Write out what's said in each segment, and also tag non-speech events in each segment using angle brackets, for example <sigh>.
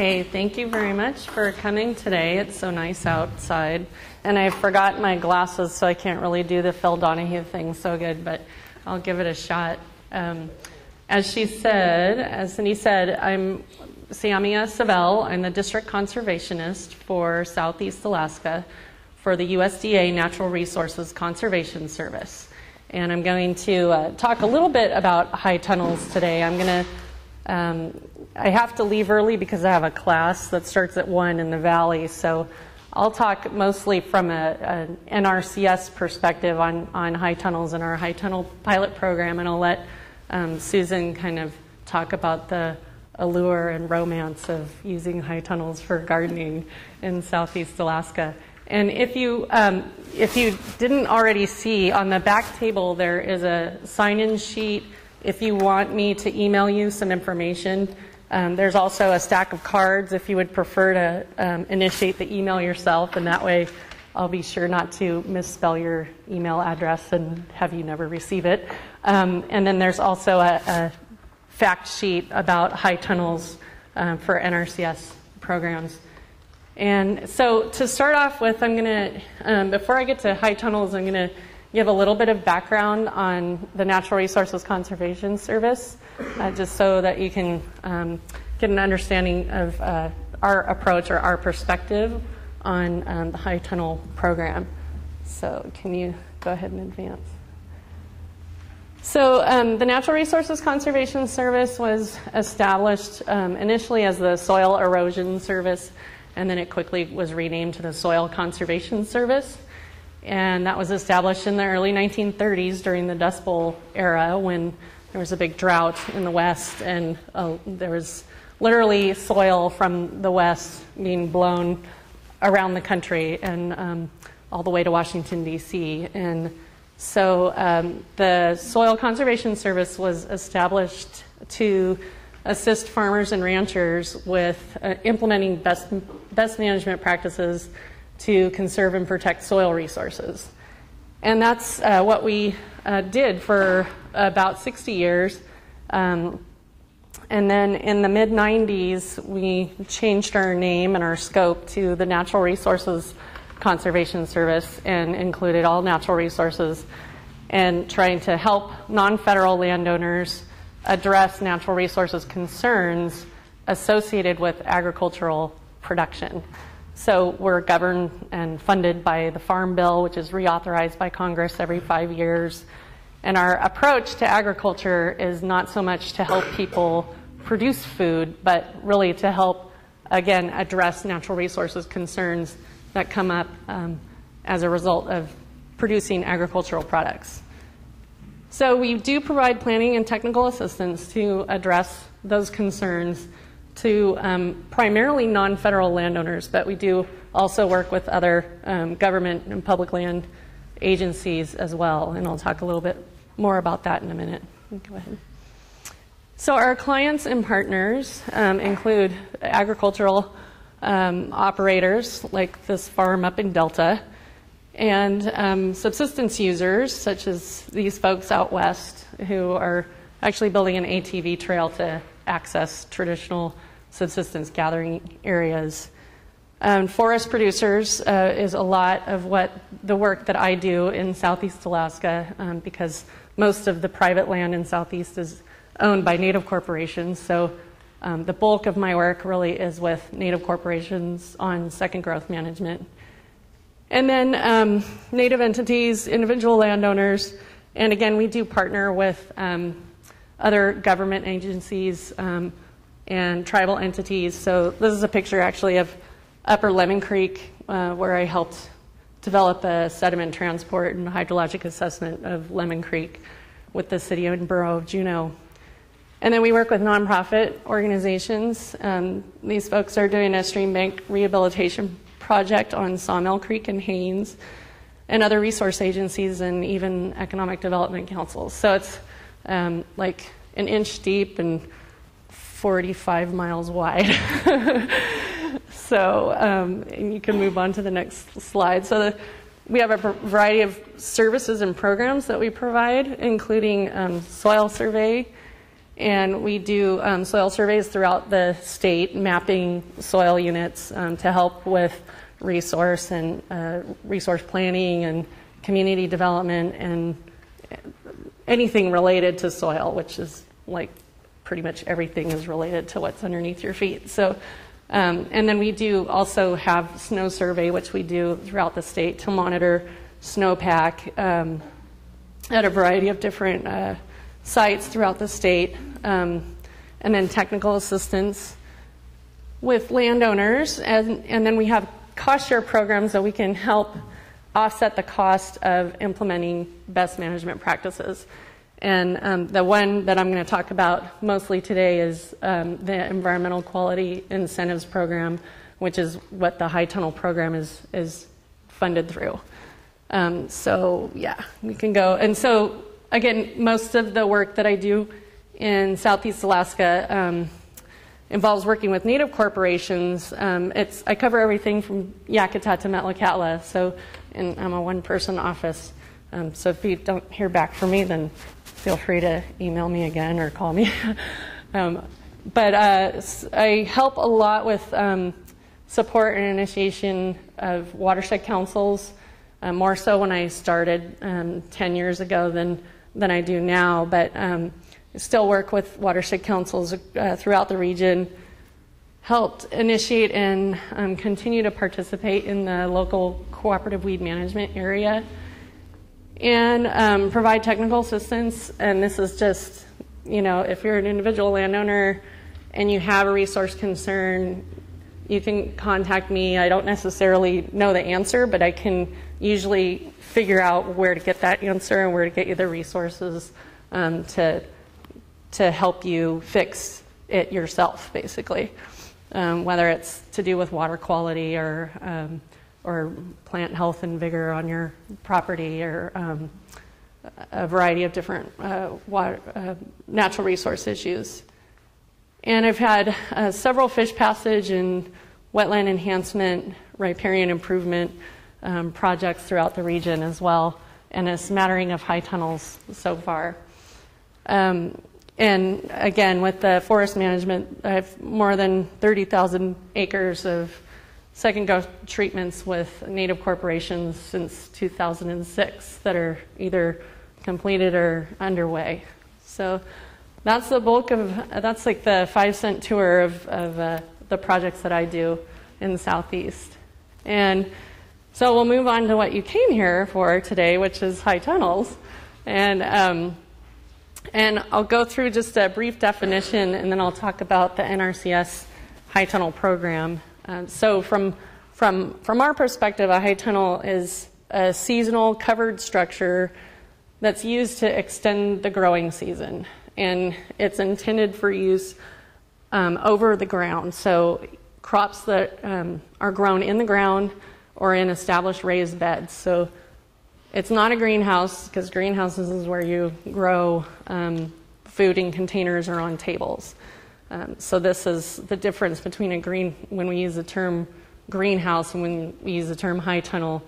Hey, thank you very much for coming today. It's so nice outside. And I forgot my glasses, so I can't really do the Phil Donahue thing so good, but I'll give it a shot. Um, as she said, as Cindy said, I'm Samia Savell. I'm the district conservationist for Southeast Alaska for the USDA Natural Resources Conservation Service. And I'm going to uh, talk a little bit about high tunnels today. I'm going to, um, I have to leave early because I have a class that starts at 1 in the valley. So I'll talk mostly from an NRCS perspective on, on high tunnels and our high tunnel pilot program. And I'll let um, Susan kind of talk about the allure and romance of using high tunnels for gardening in southeast Alaska. And if you, um, if you didn't already see, on the back table there is a sign in sheet if you want me to email you some information. Um, there's also a stack of cards if you would prefer to um, initiate the email yourself, and that way I'll be sure not to misspell your email address and have you never receive it. Um, and then there's also a, a, fact sheet about high tunnels um, for NRCS programs. And so to start off with, I'm going to, um, before I get to high tunnels, I'm going to give a little bit of background on the Natural Resources Conservation Service, uh, just so that you can um, get an understanding of uh, our approach or our perspective on um, the high tunnel program. So can you go ahead and advance? So, um, the Natural Resources Conservation Service was established um, initially as the Soil Erosion Service and then it quickly was renamed to the Soil Conservation Service. And that was established in the early 1930s during the Dust Bowl era when there was a big drought in the West and uh, there was literally soil from the West being blown around the country and um, all the way to Washington, D.C. And so um, the Soil Conservation Service was established to assist farmers and ranchers with uh, implementing best, best management practices to conserve and protect soil resources. And that's uh, what we uh, did for about 60 years. Um, and then in the mid 90s, we changed our name and our scope to the Natural Resources Conservation Service and included all natural resources and trying to help non federal landowners address natural resources concerns associated with agricultural production. So we're governed and funded by the Farm Bill, which is reauthorized by Congress every five years. And our approach to agriculture is not so much to help people produce food, but really to help, again, address natural resources concerns that come up um, as a result of producing agricultural products. So we do provide planning and technical assistance to address those concerns to um, primarily non-federal landowners, but we do also work with other um, government and public land agencies as well, and I'll talk a little bit more about that in a minute. Go ahead. So our clients and partners um, include agricultural um, operators like this farm up in Delta, and um, subsistence users, such as these folks out west who are actually building an ATV trail to access traditional subsistence gathering areas. Um, forest producers uh, is a lot of what the work that I do in Southeast Alaska um, because most of the private land in Southeast is owned by Native corporations. So um, the bulk of my work really is with Native corporations on second growth management. And then um, native entities, individual landowners, and again, we do partner with um, other government agencies um, and tribal entities. So this is a picture actually of Upper Lemon Creek, uh, where I helped develop a sediment transport and hydrologic assessment of Lemon Creek with the city and borough of Juneau. And then we work with nonprofit organizations. Um, these folks are doing a stream bank rehabilitation project on Sawmill Creek and Haines, and other resource agencies and even economic development councils. So it's um, like an inch deep and 45 miles wide. <laughs> <laughs> so um, and you can move on to the next slide. So the, we have a variety of services and programs that we provide, including um, soil survey And we do um, soil surveys throughout the state, mapping soil units um, to help with resource and uh, resource planning and community development and anything related to soil, which is like pretty much everything is related to what's underneath your feet. So, um, and then we do also have snow survey, which we do throughout the state to monitor snowpack um, at a variety of different uh, sites throughout the state, um, and then technical assistance with landowners, and, and then we have cost share programs that we can help offset the cost of implementing best management practices. And um, the one that I'm going to talk about mostly today is um, the Environmental Quality Incentives Program, which is what the High Tunnel program is, is funded through. Um, so, yeah, we can go. And so, again, most of the work that I do in Southeast Alaska um, involves working with native corporations. Um, it's, I cover everything from Yakutat to Metlakatla, so and I'm a one person office. Um, so if you don't hear back from me, then feel free to email me again or call me. <laughs> um, but uh, I help a lot with um, support and initiation of watershed councils, uh, more so when I started um, 10 years ago than, than I do now. But um, still work with watershed councils uh, throughout the region helped initiate and um, continue to participate in the local cooperative weed management area and um, provide technical assistance. And this is just, you know, if you're an individual landowner and you have a resource concern, you can contact me. I don't necessarily know the answer, but I can usually figure out where to get that answer and where to get you the resources um, to to help you fix it yourself, basically um, whether it's to do with water quality or um, or plant health and vigor on your property or um, a variety of different uh, water, uh, natural resource issues. And I've had uh, several fish passage and wetland enhancement, riparian improvement um, projects throughout the region as well, and a smattering of high tunnels so far. Um, and again, with the forest management, I have more than 30,000 acres of second go treatments with native corporations since 2006 that are either completed or underway. So that's the bulk of, that's like the five cent tour of, of uh, the projects that I do in the Southeast. And so we'll move on to what you came here for today, which is high tunnels. And um, and I'll go through just a brief definition and then I'll talk about the NRCS high tunnel program. Um, so, from, from, from our perspective, a high tunnel is a seasonal covered structure that's used to extend the growing season. And it's intended for use um, over the ground. So, crops that um, are grown in the ground or in established raised beds. So, it's not a greenhouse because greenhouses is where you grow um, food in containers or on tables. Um, so this is the difference between a green when we use the term greenhouse and when we use the term high tunnel.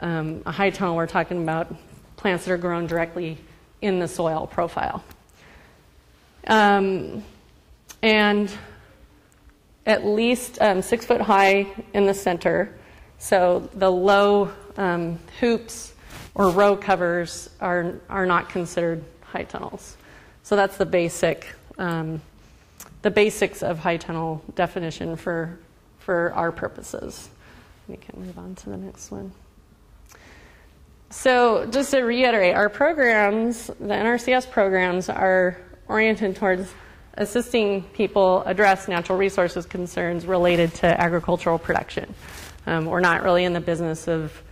Um, a high tunnel, we're talking about plants that are grown directly in the soil profile. Um, and at least um, six foot high in the center. So the low um, hoops or row covers are, are not considered high tunnels. So that's the basic, um, the basics of high tunnel definition for, for our purposes. We can move on to the next one. So just to reiterate, our programs, the NRCS programs, are oriented towards assisting people address natural resources concerns related to agricultural production. Um, we're not really in the business of,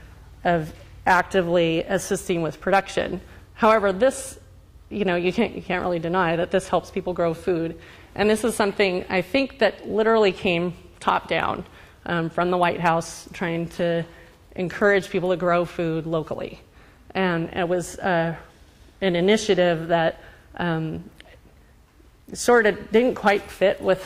of actively assisting with production. However, this, you know, you can't, you can't really deny that this helps people grow food. And this is something I think that literally came top down um, from the White House trying to encourage people to grow food locally. And it was uh, an initiative that um, sort of didn't quite fit with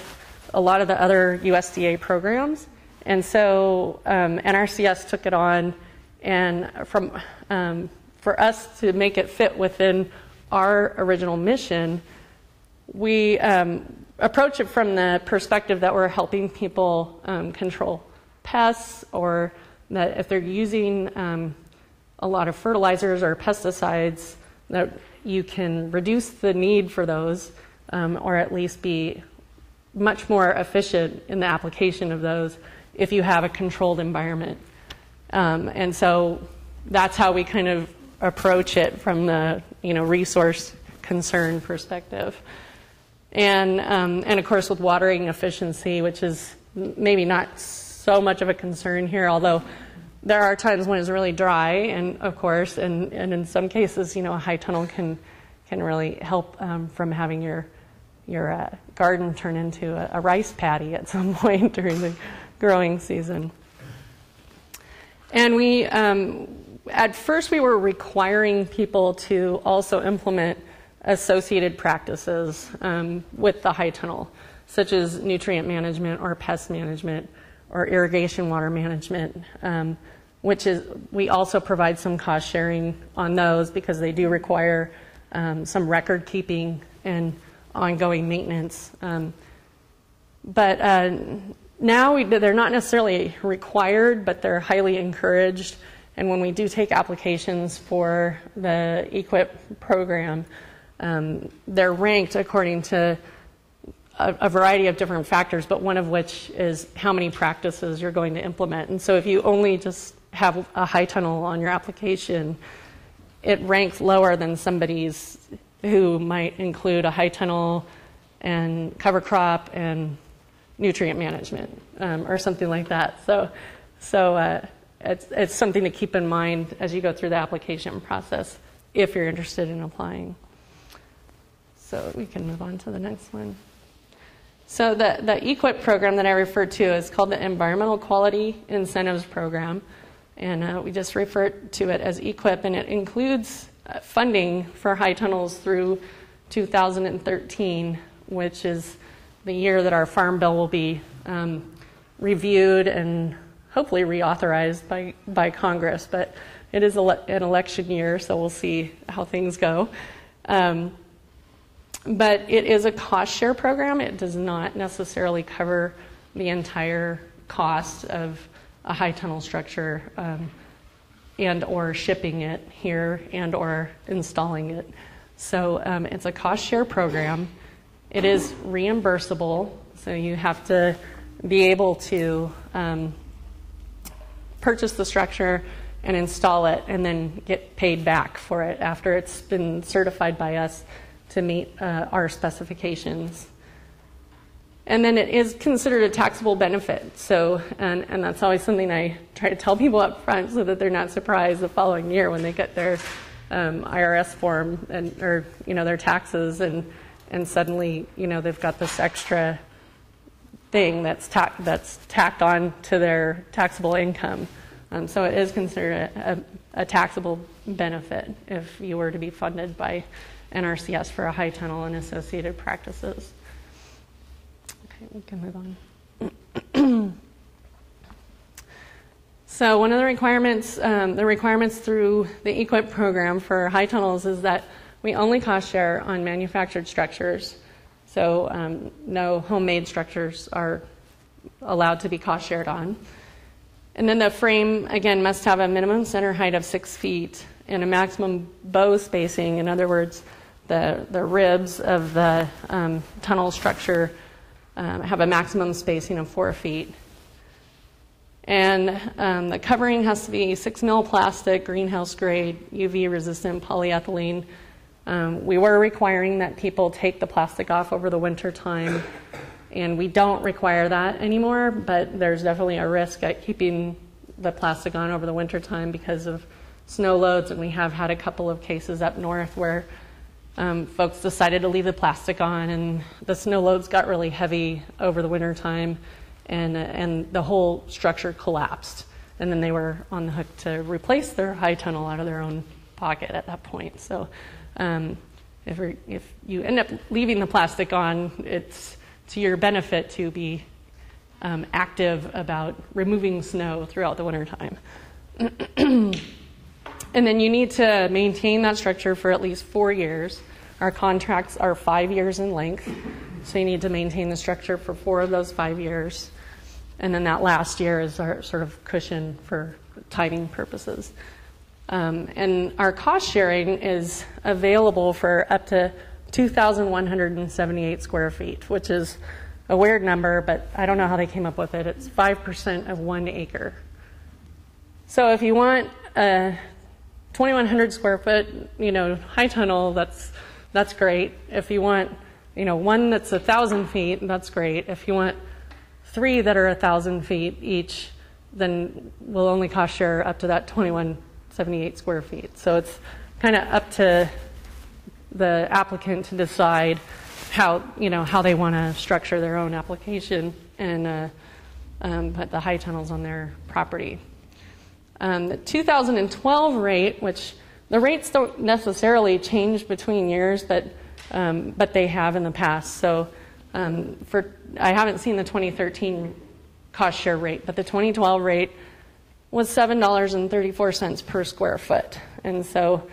a lot of the other USDA programs. And so um, NRCS took it on and from, um, for us to make it fit within our original mission, we um, approach it from the perspective that we're helping people um, control pests or that if they're using um, a lot of fertilizers or pesticides, that you can reduce the need for those um, or at least be much more efficient in the application of those if you have a controlled environment. Um, and so that's how we kind of approach it from the you know resource concern perspective. And um, and of course with watering efficiency, which is maybe not so much of a concern here, although there are times when it's really dry, and of course, and, and in some cases, you know, a high tunnel can can really help um, from having your your uh, garden turn into a, a, rice paddy at <laughs> some point during the growing season. And we, um, at first, we were requiring people to also implement associated practices um, with the high tunnel, such as nutrient management or pest management or irrigation water management. Um, which is we also provide some cost sharing on those because they do require um, some record keeping and ongoing maintenance. Um, but uh, now we, they're not necessarily required, but they're highly encouraged. And when we do take applications for the EQIP program, um, they're ranked according to a, a, variety of different factors, but one of which is how many practices you're going to implement. And so if you only just have a high tunnel on your application, it ranks lower than somebody's who might include a high tunnel and cover crop and nutrient management um, or something like that. So, so uh, it's, it's something to keep in mind as you go through the application process if you're interested in applying. So we can move on to the next one. So the, the EQIP program that I referred to is called the Environmental Quality Incentives Program. And uh, we just refer to it as EQIP, and it includes uh, funding for high tunnels through 2013, which is the year that our farm bill will be um, reviewed and hopefully reauthorized by, by Congress. But it is ele- an election year, so we'll see how things go. Um, but it is a cost share program. It does not necessarily cover the entire cost of a high tunnel structure. Um, and or shipping it here and or installing it. So um, it's a cost share program. It is reimbursable, so you have to be able to um, purchase the structure and install it and then get paid back for it after it's been certified by us to meet uh, our specifications. And then it is considered a taxable benefit. So, and, and that's always something I try to tell people up front so that they're not surprised the following year when they get their um, IRS form and, or, you know, their taxes and, and suddenly, you know, they've got this extra thing that's, ta- that's tacked on to their taxable income. Um, so it is considered a, a, a taxable benefit if you were to be funded by NRCS for a high tunnel and associated practices. Okay, we can move on. <clears throat> so one of the requirements, um, the requirements through the EQIP program for high tunnels is that we only cost share on manufactured structures. So um, no homemade structures are allowed to be cost shared on. And then the frame, again, must have a minimum center height of six feet and a maximum bow spacing. In other words, the, the ribs of the um, tunnel structure um, have a maximum spacing of four feet. And um, the covering has to be six mil plastic, greenhouse grade, UV resistant polyethylene. Um, we were requiring that people take the plastic off over the winter time, and we don't require that anymore, but there's definitely a risk at keeping the plastic on over the winter time because of snow loads, and we have had a couple of cases up north where um, folks decided to leave the plastic on, and the snow loads got really heavy over the winter time, and, uh, and the whole structure collapsed. And then they were on the hook to replace their high tunnel out of their own pocket at that point. So um, if, if you end up leaving the plastic on, it's to your benefit to be um, active about removing snow throughout the wintertime. <clears throat> and then you need to maintain that structure for at least four years Our contracts are five years in length, so you need to maintain the structure for four of those five years. And then that last year is our sort of cushion for timing purposes. Um, and our cost sharing is available for up to 2,178 square feet, which is a weird number, but I don't know how they came up with it. It's 5% of one acre. So if you want a 2,100 square foot, you know, high tunnel, that's that's great. If you want, you know, one that's a thousand feet, that's great. If you want three that are a thousand feet each, then we'll only cost share up to that 2178 square feet. So it's kind of up to the applicant to decide how you know how they want to structure their own application and uh, um, put the high tunnels on their property. Um, the 2012 rate, which the rates don't necessarily change between years, but um, but they have in the past. So um, for I haven't seen the 2013 cost share rate, but the 2012 rate was seven dollars and 34 cents per square foot, and so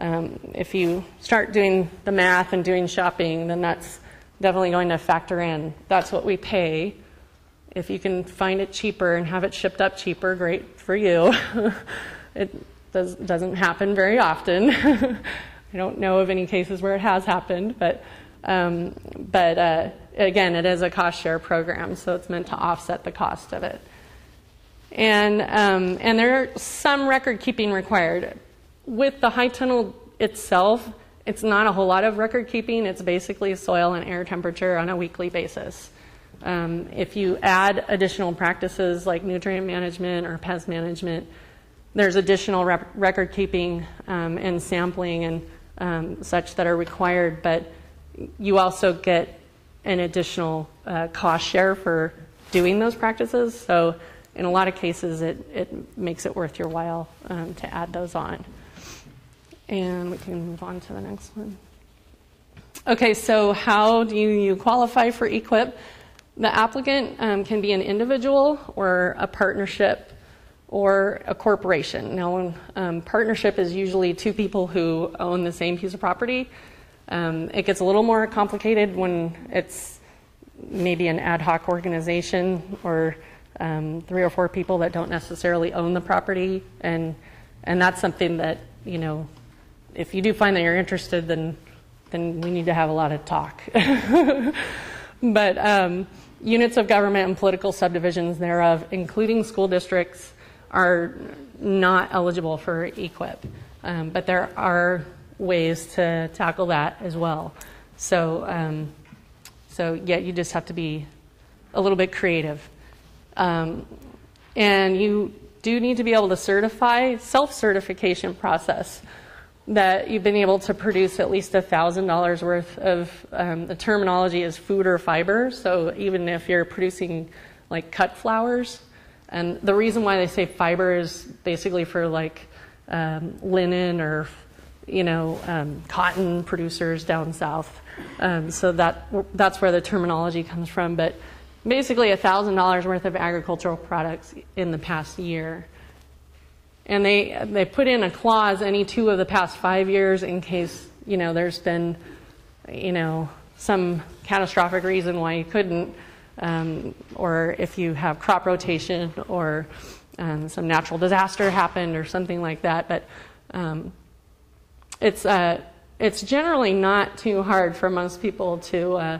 um, if you start doing the math and doing shopping, then that's definitely going to factor in. That's what we pay. If you can find it cheaper and have it shipped up cheaper, great for you. <laughs> it does, doesn't happen very often. <laughs> I don't know of any cases where it has happened, but um, but uh, again, it is a cost share program, so it's meant to offset the cost of it. And um, and there are some record keeping required with the high tunnel itself, it's not a whole lot of record keeping. It's basically soil and air temperature on a weekly basis. Um, if you add additional practices like nutrient management or pest management, there's additional rep- record keeping um, and sampling and um, such that are required, but you also get an additional uh, cost share for doing those practices. So, in a lot of cases, it, it makes it worth your while um, to add those on. And we can move on to the next one. Okay, so how do you qualify for EQIP? The applicant um, can be an individual or a partnership or a corporation. Now, um, partnership is usually two people who own the same piece of property. Um, it gets a little more complicated when it's maybe an ad hoc organization or um, three or four people that don't necessarily own the property, and and that's something that you know if you do find that you're interested, then then we need to have a lot of talk. <laughs> but um, units of government and political subdivisions thereof, including school districts, are not eligible for EQIP. Um, but there are ways to tackle that as well. So, um, so yeah, you just have to be a little bit creative. Um, and you do need to be able to certify self certification process that you've been able to produce at least $1,000 worth of um, the terminology is food or fiber. So even if you're producing like cut flowers, and the reason why they say fiber is basically for like um, linen or you know um, cotton producers down south. Um, so that that's where the terminology comes from. But basically, $1,000 worth of agricultural products in the past year and they they put in a clause any two of the past five years in case you know there's been you know some catastrophic reason why you couldn't, um, or if you have crop rotation or um, some natural disaster happened or something like that. But um, it's uh, it's generally not too hard for most people to uh,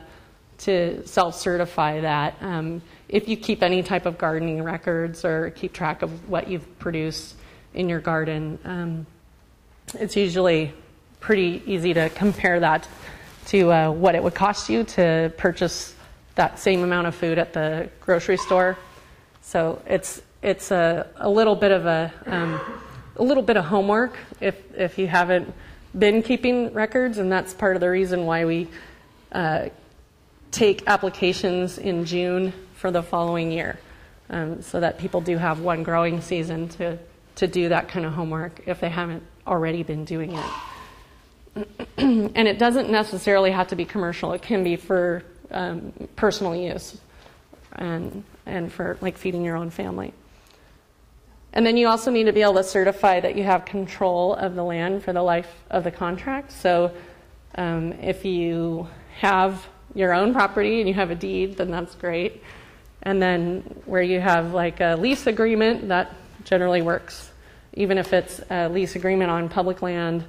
to self-certify that. Um, if you keep any type of gardening records or keep track of what you've produced in your garden. Um, it's usually pretty easy to compare that to uh, what it would cost you to purchase that same amount of food at the grocery store. So it's it's a, a little bit of a um, a little bit of homework if if you haven't been keeping records, and that's part of the reason why we uh, take applications in June for the following year, um, so that people do have one growing season to to do that kind of homework if they haven't already been doing it. <clears throat> and it doesn't necessarily have to be commercial, it can be for um, personal use and, and for like feeding your own family. And then you also need to be able to certify that you have control of the land for the life of the contract. So Um, if you have your own property and you have a deed, then that's great. And then where you have like a lease agreement, that generally works. Even if it's a lease agreement on public land,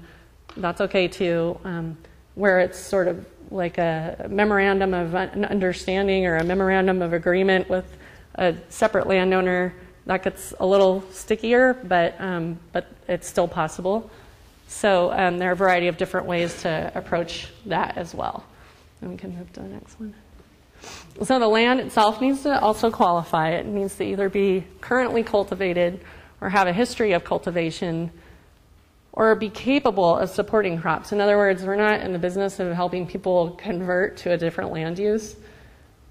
that's okay too. Um, where it's sort of like a memorandum of un- understanding or a memorandum of agreement with a separate landowner, that gets a little stickier, but um, but it's still possible. So um, there are a variety of different ways to approach that as well. And we can move to the next one. So the land itself needs to also qualify. It needs to either be currently cultivated or have a history of cultivation or be capable of supporting crops. In other words, we're not in the business of helping people convert to a different land use.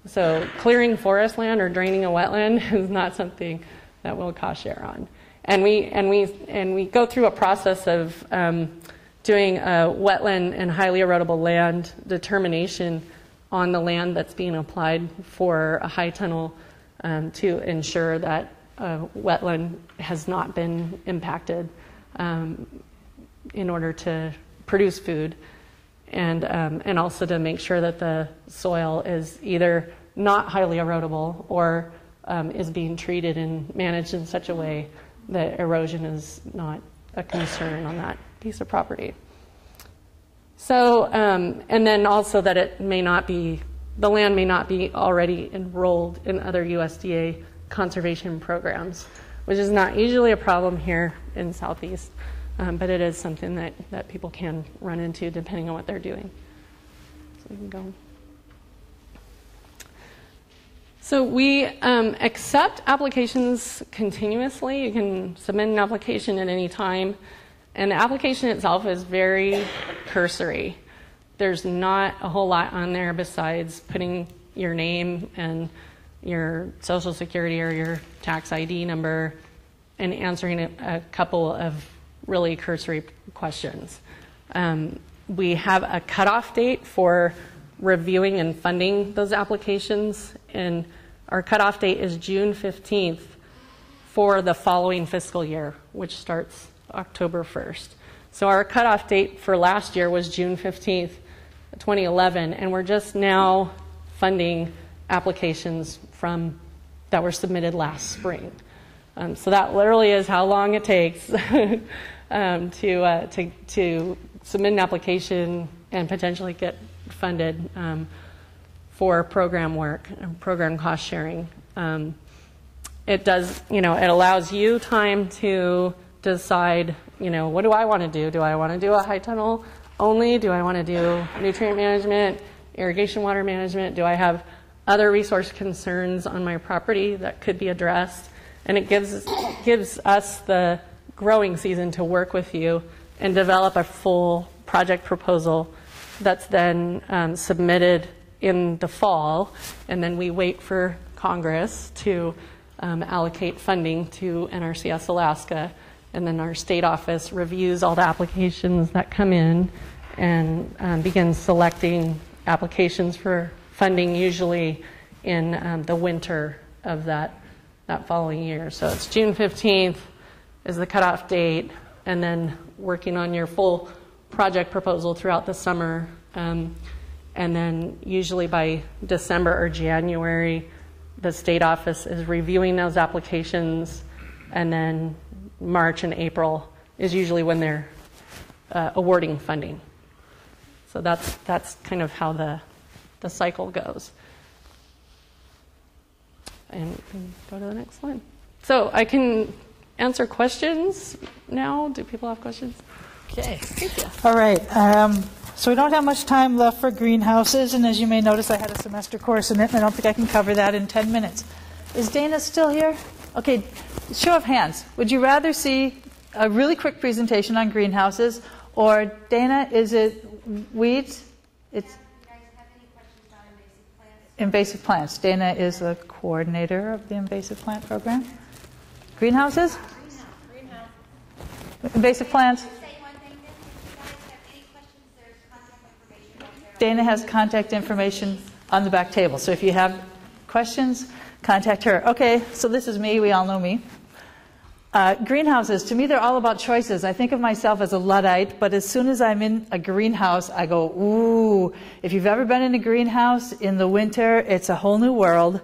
So clearing forest land or draining a wetland <laughs> is not something that we'll cost share on. And we, and we, and we go through a process of um, doing a wetland and highly erodible land determination on the land that's being applied for a high tunnel um, to ensure that a wetland has not been impacted um, in order to produce food, and um, and also to make sure that the soil is either not highly erodible or um, is being treated and managed in such a way that erosion is not a concern on that piece of property. So, um, and then also that it may not be, the land may not be already enrolled in other USDA conservation programs, which is not usually a problem here in Southeast, um, but it is something that, that people can run into depending on what they're doing. So we can go. So we um, accept applications continuously. You can submit an application at any time. And the application itself is very cursory. There's not a whole lot on there besides putting your name and your social security or your tax ID number and answering a, couple of really cursory questions. Um, we have a cutoff date for reviewing and funding those applications, and our cutoff date is June 15th for the following fiscal year, which starts October 1st. So our cutoff date for last year was June 15th, 2011, and we're just now funding applications from that were submitted last spring. Um, so that literally is how long it takes <laughs> um, to, uh, to, to submit an application and potentially get funded um, for program work and program cost sharing. Um, it does, you know, it allows you time to decide, you know, what do I want to do? Do I want to do a high tunnel only? Do I want to do nutrient management, irrigation water management? Do I have other resource concerns on my property that could be addressed? And it gives gives us the growing season to work with you and develop a full project proposal that's then um, submitted in the fall, and then we wait for Congress to um, allocate funding to NRCS Alaska, and then our state office reviews all the applications that come in and um, begins selecting applications for funding, usually in um, the winter of that that following year. So it's June 15th is the cutoff date, and then working on your full project proposal throughout the summer. Um, and then usually by December or January, the state office is reviewing those applications, and then March and April is usually when they're uh, awarding funding. So that's that's kind of how the the cycle goes. And go to the next slide. So I can answer questions now. Do people have questions? Okay. thank you. All right. Um, so we don't have much time left for greenhouses, and as you may notice, I had a semester course in it, and I don't think I can cover that in 10 minutes. Is Dana still here? Okay, show of hands. Would you rather see a really quick presentation on greenhouses, or Dana, is it weeds? It's invasive plants. Dana is the coordinator of the invasive plant program. Greenhouses? Greenhouse. Invasive plants? Dana has contact information on the back table. So if you have questions, contact her. Okay, so this is me. We all know me. Uh, greenhouses, to me, they're all about choices. I think of myself as a Luddite, but as soon as I'm in a greenhouse, I go, ooh. If you've ever been in a greenhouse in the winter, it's a whole new world.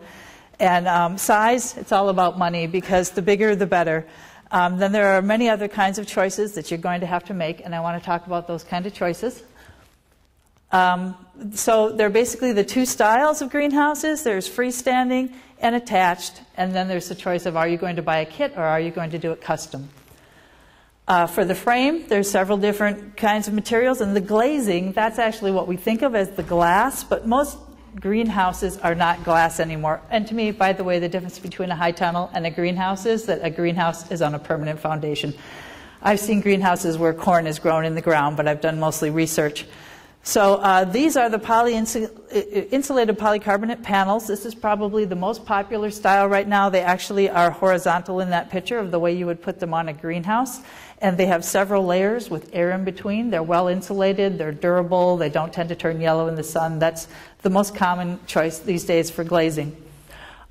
And um, size, it's all about money because the bigger, the better. Um, then there are many other kinds of choices that you're going to have to make, and I want to talk about those kind of choices. Um, so there are basically the two styles of greenhouses. There's freestanding and attached, and then there's the choice of are you going to buy a kit or are you going to do it custom. Uh, for the frame, there's several different kinds of materials, and the glazing, that's actually what we think of as the glass, but most greenhouses are not glass anymore. And to me, by the way, the difference between a high tunnel and a greenhouse is that a greenhouse is on a permanent foundation. I've seen greenhouses where corn is grown in the ground, but I've done mostly research. So uh, these are the poly insulated polycarbonate panels. This is probably the most popular style right now. They actually are horizontal in that picture of the way you would put them on a greenhouse. And they have several layers with air in between. They're well insulated, they're durable, they don't tend to turn yellow in the sun. That's the most common choice these days for glazing.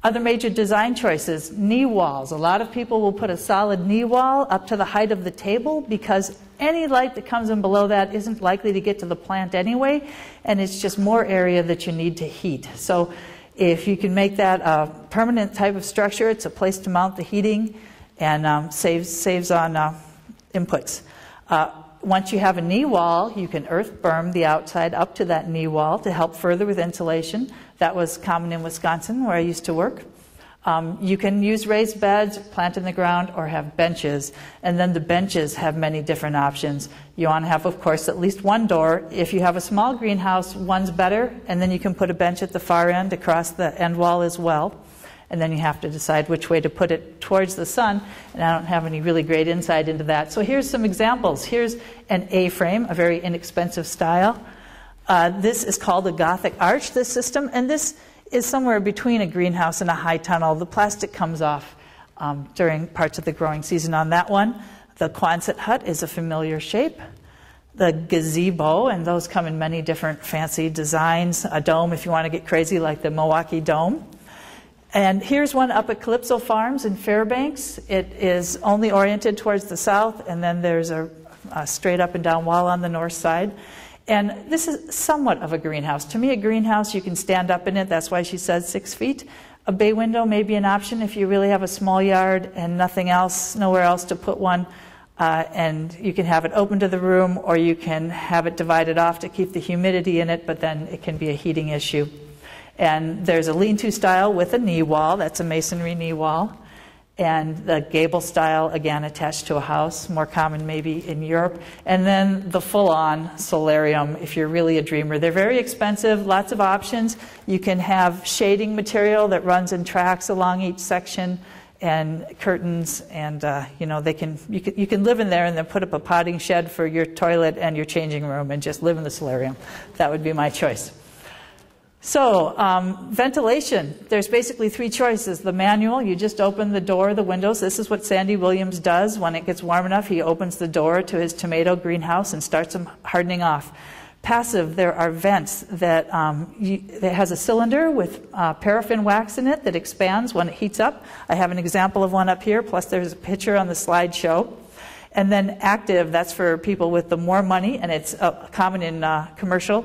Other major design choices, knee walls. A lot of people will put a solid knee wall up to the height of the table because any light that comes in below that isn't likely to get to the plant anyway, and it's just more area that you need to heat. So if you can make that a permanent type of structure, it's a place to mount the heating and um, saves, saves on uh, inputs. Uh, once you have a knee wall, you can earth berm the outside up to that knee wall to help further with insulation. That was common in Wisconsin, where I used to work. Um, you can use raised beds, plant in the ground, or have benches. And then the benches have many different options. You want to have, of course, at least one door. If you have a small greenhouse, one's better, and then you can put a bench at the far end across the end wall as well. And then you have to decide which way to put it towards the sun. And I don't have any really great insight into that. So here's some examples. Here's an A frame, a very inexpensive style. Uh, this is called a Gothic arch, this system, and this is somewhere between a greenhouse and a high tunnel. The plastic comes off um, during parts of the growing season on that one. The Quonset hut is a familiar shape. The gazebo, and those come in many different fancy designs. A dome, if you want to get crazy, like the Milwaukee Dome. And here's one up at Calypso Farms in Fairbanks. It is only oriented towards the south, and then there's a, a straight up and down wall on the north side. And this is somewhat of a greenhouse. To me, a greenhouse, you can stand up in it. That's why she says six feet. A bay window may be an option if you really have a small yard and nothing else, nowhere else to put one. Uh, and you can have it open to the room or you can have it divided off to keep the humidity in it, but then it can be a heating issue. And there's a lean to style with a knee wall. That's a masonry knee wall and the gable style, again, attached to a house, more common maybe in Europe. And then the full on solarium, if you're really a dreamer. They're very expensive, lots of options. You can have shading material that runs in tracks along each section and curtains and uh, you know they can you, can you can live in there and then put up a potting shed for your toilet and your changing room and just live in the solarium that would be my choice so, um, ventilation. There's basically three choices. The manual, you just open the door, the windows. This is what Sandy Williams does. When it gets warm enough, he opens the door to his tomato greenhouse and starts them hardening off. Passive, there are vents that, um, you, that has a cylinder with uh, paraffin wax in it that expands when it heats up. I have an example of one up here, plus there's a picture on the slideshow. And then active, that's for people with the more money, and it's uh, common in uh, commercial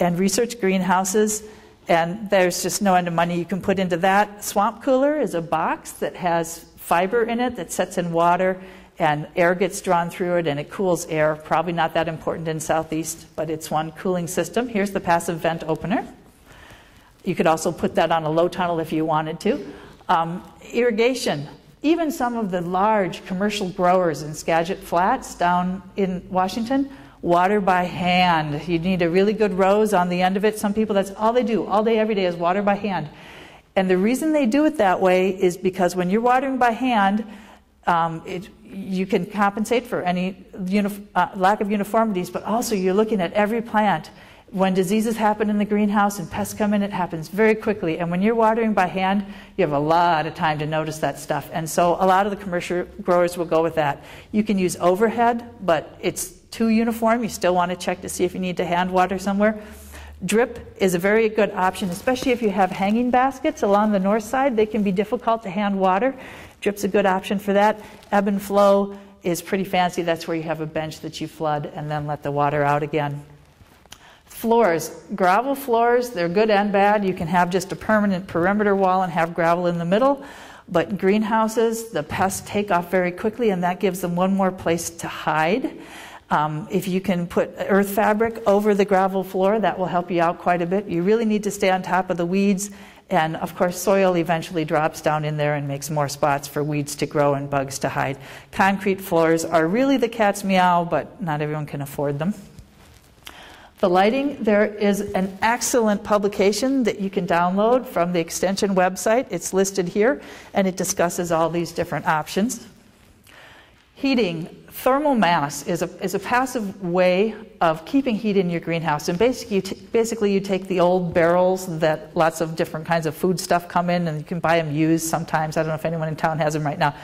and research greenhouses. And there's just no end of money you can put into that. Swamp cooler is a box that has fiber in it that sets in water and air gets drawn through it and it cools air. Probably not that important in Southeast, but it's one cooling system. Here's the passive vent opener. You could also put that on a low tunnel if you wanted to. Um, irrigation. Even some of the large commercial growers in Skagit Flats down in Washington water by hand. You need a really good rose on the end of it. Some people, that's all they do all day, every day is water by hand. And the reason they do it that way is because when you're watering by hand, um, it, you can compensate for any unif- uh, lack of uniformities, but also you're looking at every plant. When diseases happen in the greenhouse and pests come in, it happens very quickly. And when you're watering by hand, you have a lot of time to notice that stuff. And so a lot of the commercial growers will go with that. You can use overhead, but it's too uniform. You still want to check to see if you need to hand water somewhere. Drip is a very good option, especially if you have hanging baskets along the north side. They can be difficult to hand water. Drip's a good option for that. Ebb and flow is pretty fancy. That's where you have a bench that you flood and then let the water out again. Floors, gravel floors, they're good and bad. You can have just a permanent perimeter wall and have gravel in the middle. But greenhouses, the pests take off very quickly, and that gives them one more place to hide. Um, if you can put earth fabric over the gravel floor, that will help you out quite a bit. You really need to stay on top of the weeds. And of course, soil eventually drops down in there and makes more spots for weeds to grow and bugs to hide. Concrete floors are really the cat's meow, but not everyone can afford them. The lighting, there is an excellent publication that you can download from the Extension website. It's listed here, and it discusses all these different options. Heating, thermal mass is a, is a passive way of keeping heat in your greenhouse. And basically you, basically, you take the old barrels that lots of different kinds of food stuff come in, and you can buy them used sometimes. I don't know if anyone in town has them right now.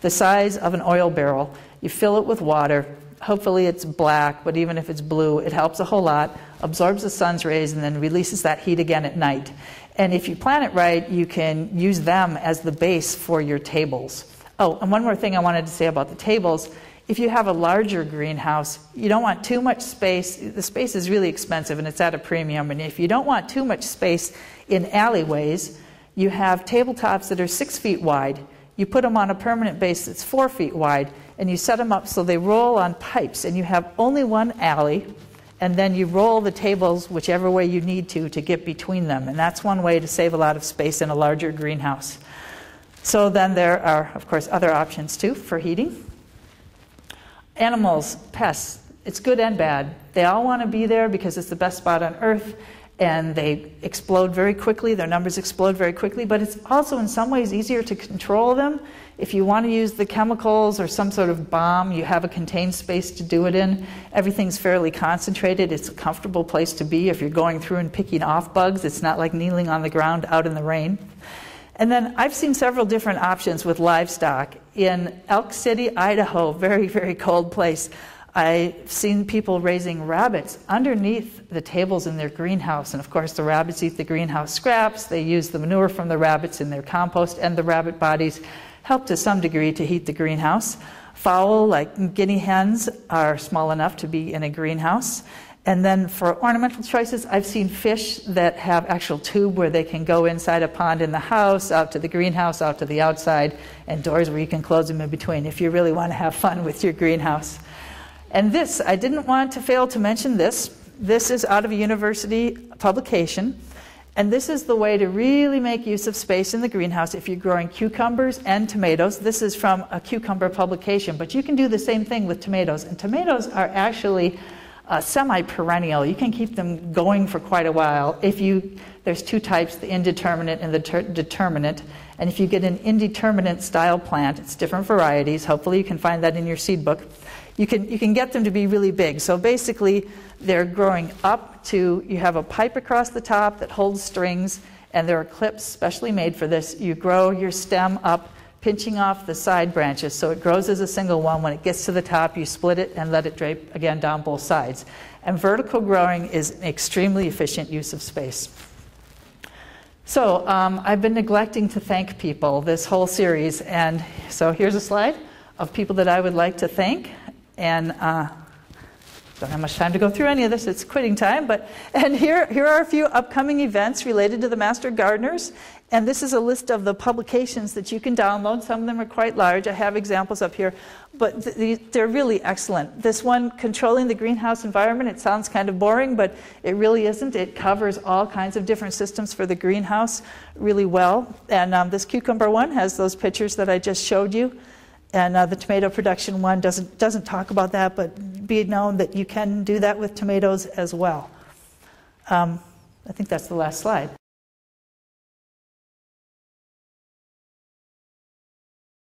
The size of an oil barrel. You fill it with water, Hopefully it's black, but even if it's blue, it helps a whole lot, absorbs the sun's rays, and then releases that heat again at night. And if you plan it right, you can use them as the base for your tables. Oh, and one more thing I wanted to say about the tables. If you have a larger greenhouse, you don't want too much space. The space is really expensive and it's at a premium. And if you don't want too much space in alleyways, you have tabletops that are six feet wide. You put them on a permanent base that's four feet wide and you set them up so they roll on pipes, and you have only one alley, and then you roll the tables whichever way you need to to get between them. And that's one way to save a lot of space in a larger greenhouse. So then there are, of course, other options too for heating. Animals, pests, it's good and bad. They all want to be there because it's the best spot on earth and they explode very quickly. Their numbers explode very quickly, but it's also in some ways easier to control them. If you want to use the chemicals or some sort of bomb, you have a contained space to do it in. Everything's fairly concentrated. It's a comfortable place to be. If you're going through and picking off bugs, it's not like kneeling on the ground out in the rain. And then I've seen several different options with livestock. In Elk City, Idaho, very, very cold place. I've seen people raising rabbits underneath the tables in their greenhouse. And of course, the rabbits eat the greenhouse scraps. They use the manure from the rabbits in their compost, and the rabbit bodies help to some degree to heat the greenhouse. Fowl, like guinea hens, are small enough to be in a greenhouse. And then for ornamental choices, I've seen fish that have actual tube where they can go inside a pond in the house, out to the greenhouse, out to the outside, and doors where you can close them in between if you really want to have fun with your greenhouse. And this, I didn't want to fail to mention this. This is out of a university publication. And this is the way to really make use of space in the greenhouse if you're growing cucumbers and tomatoes. This is from a cucumber publication, but you can do the same thing with tomatoes. And tomatoes are actually uh, semi-perennial. You can keep them going for quite a while. If you, there's two types: the indeterminate and the ter- determinate. And if you get an indeterminate style plant, it's different varieties. Hopefully, you can find that in your seed book you can, you can get them to be really big. So basically, they're growing up to, you have a pipe across the top that holds strings, and there are clips specially made for this. You grow your stem up, pinching off the side branches. So it grows as a single one. When it gets to the top, you split it and let it drape again down both sides. And vertical growing is an extremely efficient use of space. So um, I've been neglecting to thank people this whole series, and so here's a slide of people that I would like to thank and uh, don't have much time to go through any of this. It's quitting time. But and here here are a few upcoming events related to the Master Gardeners. And this is a list of the publications that you can download. Some of them are quite large. I have examples up here, but th- they're really excellent. This one, Controlling the Greenhouse Environment, it sounds kind of boring, but it really isn't. It covers all kinds of different systems for the greenhouse really well. And um, this cucumber one has those pictures that I just showed you. And uh, the tomato production one doesn't, doesn't talk about that, but be known that you can do that with tomatoes as well. Um, I think that's the last slide.